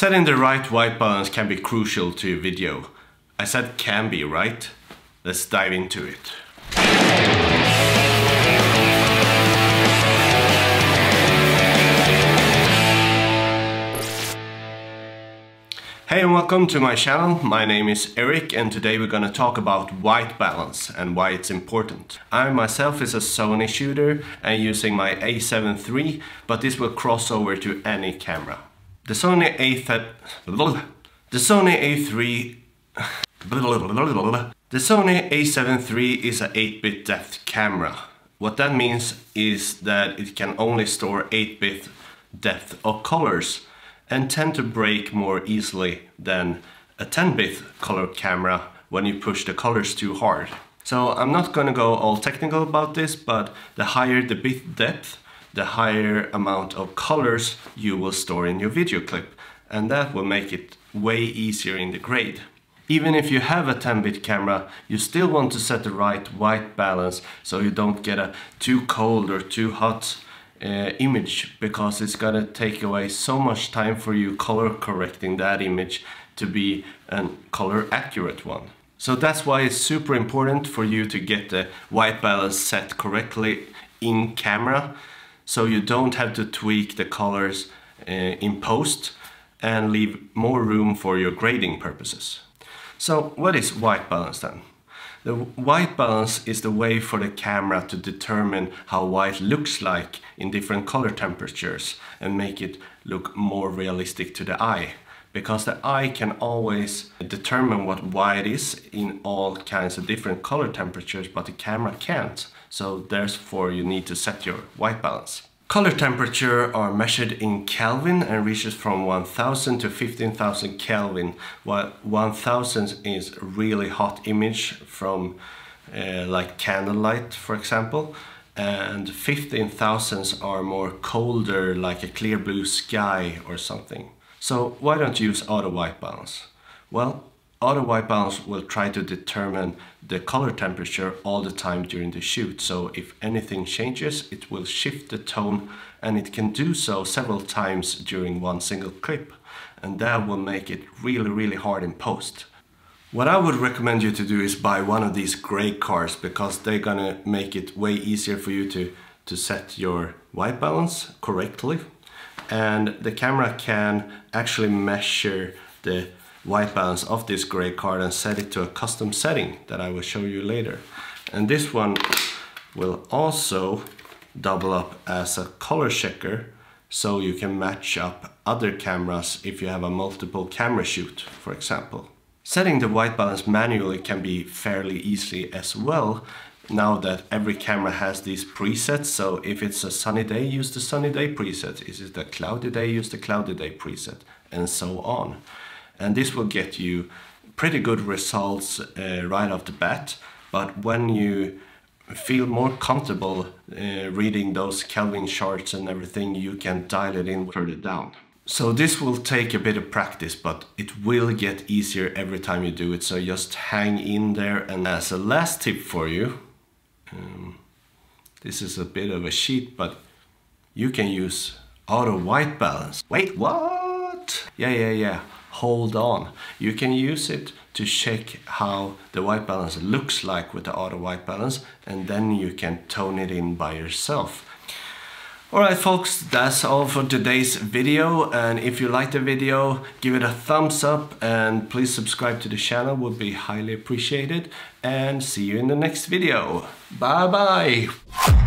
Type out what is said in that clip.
Setting the right white balance can be crucial to your video. I said can be, right? Let's dive into it. Hey and welcome to my channel. My name is Erik and today we're gonna talk about white balance and why it's important. I myself is a Sony shooter and using my a7 III, but this will cross over to any camera. The Sony A7... The Sony A3... The Sony a7 III is an 8-bit depth camera. What that means is that it can only store 8-bit depth of colors and tend to break more easily than a 10-bit color camera when you push the colors too hard. So I'm not gonna go all technical about this, but the higher the bit depth, the higher amount of colors you will store in your video clip. And that will make it way easier in the grade. Even if you have a 10-bit camera, you still want to set the right white balance so you don't get a too cold or too hot uh, image because it's gonna take away so much time for you color correcting that image to be a color accurate one. So that's why it's super important for you to get the white balance set correctly in camera so you don't have to tweak the colors uh, in post and leave more room for your grading purposes. So what is white balance then? The white balance is the way for the camera to determine how white looks like in different color temperatures and make it look more realistic to the eye. Because the eye can always determine what white is in all kinds of different color temperatures, but the camera can't. So therefore you need to set your white balance. Color temperature are measured in Kelvin and reaches from 1000 to 15,000 Kelvin, while 1000 is really hot image from uh, like candlelight, for example, and 15,000s are more colder, like a clear blue sky or something. So why don't you use auto white balance? Well, Auto white balance will try to determine the color temperature all the time during the shoot. So if anything changes, it will shift the tone and it can do so several times during one single clip. And that will make it really, really hard in post. What I would recommend you to do is buy one of these gray cards because they're gonna make it way easier for you to, to set your white balance correctly. And the camera can actually measure the white balance of this gray card and set it to a custom setting that I will show you later. And this one will also double up as a color checker so you can match up other cameras if you have a multiple camera shoot, for example. Setting the white balance manually can be fairly easy as well now that every camera has these presets so if it's a sunny day use the sunny day preset if it's a cloudy day use the cloudy day preset and so on and this will get you pretty good results uh, right off the bat but when you feel more comfortable uh, reading those Kelvin charts and everything you can dial it in further down. So this will take a bit of practice but it will get easier every time you do it so just hang in there and as a last tip for you um, this is a bit of a sheet but you can use auto white balance. Wait what? Yeah yeah yeah hold on. You can use it to check how the white balance looks like with the auto white balance and then you can tone it in by yourself. Alright folks, that's all for today's video and if you like the video give it a thumbs up and please subscribe to the channel would be highly appreciated and see you in the next video. Bye bye!